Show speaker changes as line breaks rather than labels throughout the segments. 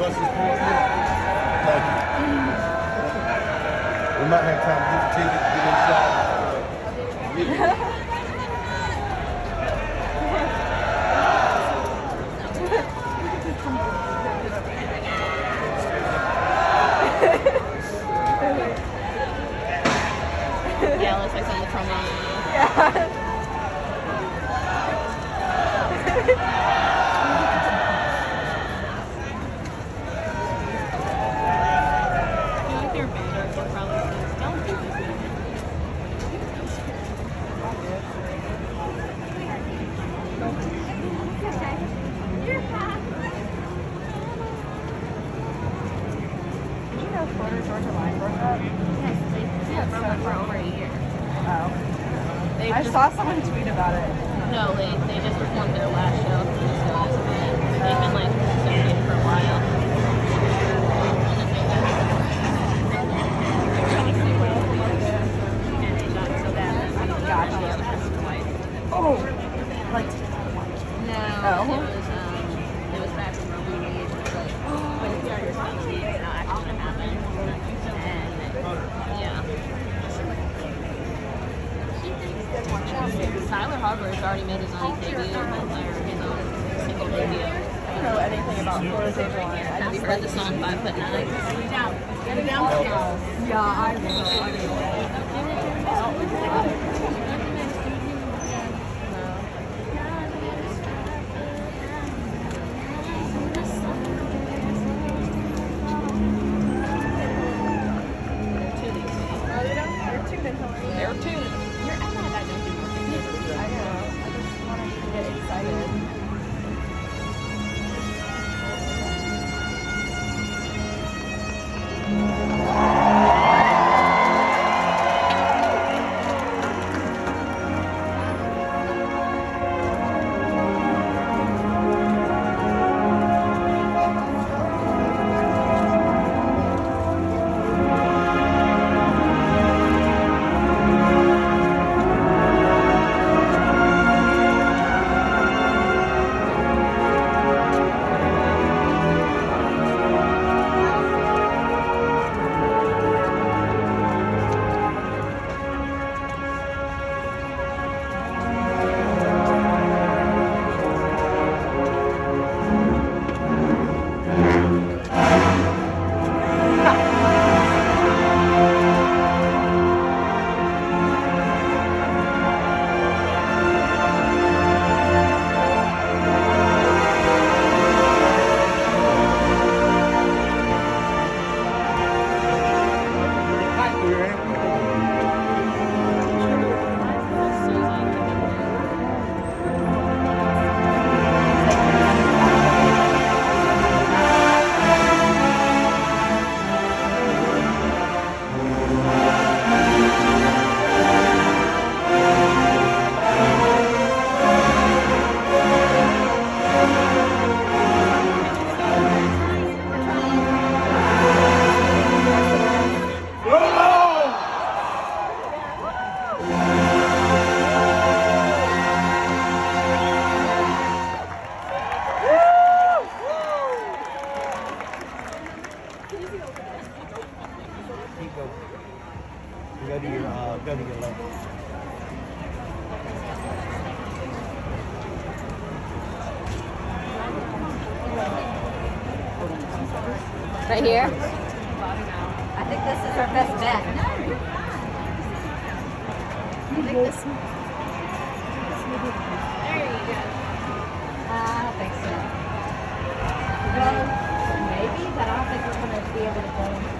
buses for yeah. Thank. We might have time to get the tickets, get inside. Get
yeah,
Yeah. Florida Georgia Line broke up?
Yes, they yeah, broke up for over a year.
Oh.
They
I
just,
saw someone tweet about it.
no, they they just performed their last show just as a band. They've been like for a while. And it got so bad that we got the other person twice.
Oh. Like,
No,
Oh.
it was um, it was back when we made like when we started speaking, it's not actually gonna happen. And yeah. Tyler Hubbard has already made his own debut, or his own single debut.
I don't know anything about Florida Georgia Line. I
Have you
just
heard the song Five Foot Nine?
Yeah, I will.
Right here? I think this is our best bet. I think this. There you go. Uh, I don't think so. Well, maybe, but I don't think we're going to be able to go.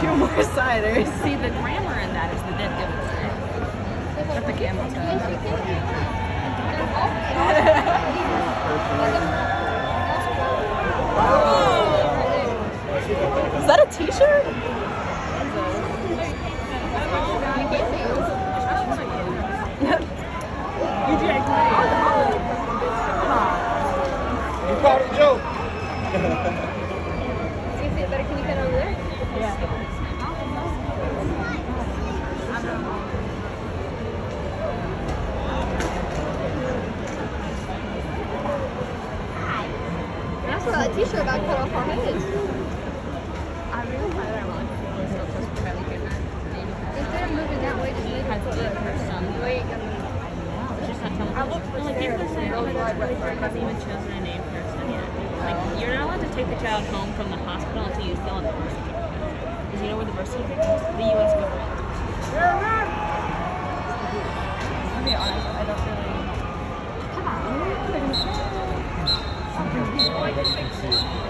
Two more ciders.
See, the grammar in that is the dead giveaway.
What the camera said. Is that a t-shirt?
You caught a joke.
Is it better? Can you get over there? That's what a t-shirt about cut off our heads.
I really that ironic. It's still just fairly good.
Instead of moving that way, just move
Has
it
to
forward.
her son.
Wait,
just not telling me. Like, people are saying, my gosh, hasn't even chosen a name for her son yet. Like, you're not allowed to take the child home from the hospital until you fill out the birth certificate. You know where the certificate is? The U.S. government.
To be honest, I don't really.
Come
Oh